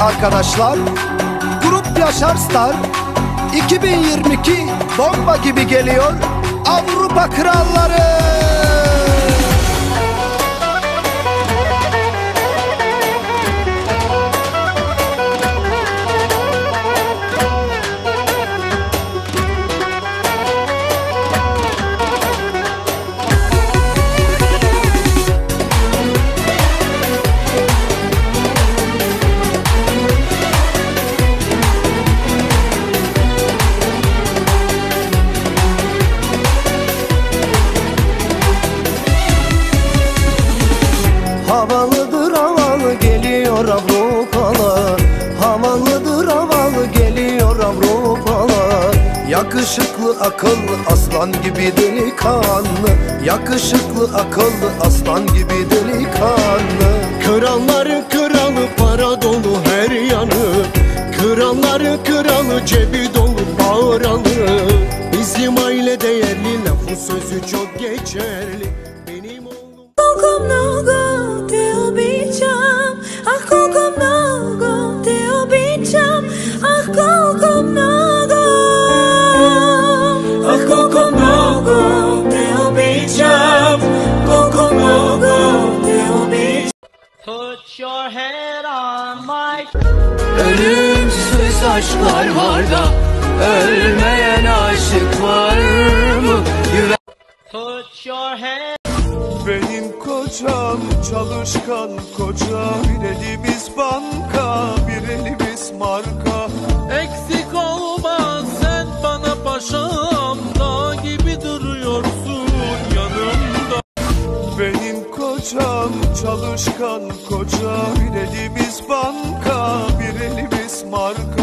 arkadaşlar. Grup Yaşar Star 2022 bomba gibi geliyor. Avrupa Kralları. Havalıdır havalı geliyor Avrupalı Yakışıklı akıllı aslan gibi delikanlı. Yakışıklı akıllı aslan gibi delikanlı. Kralları kralı para dolu her yanı. Kralları kralı cebi dolu bağıralı Bizim aile değerli lafı sözü çok geçerli Ölümsüz aşklar var da Ölmeyen aşık var mı? Yüre put your head Benim kocam çalışkan koca Bir elimiz banka bir elimiz Kocam çalışkan koca Bir elimiz banka bir elimiz marka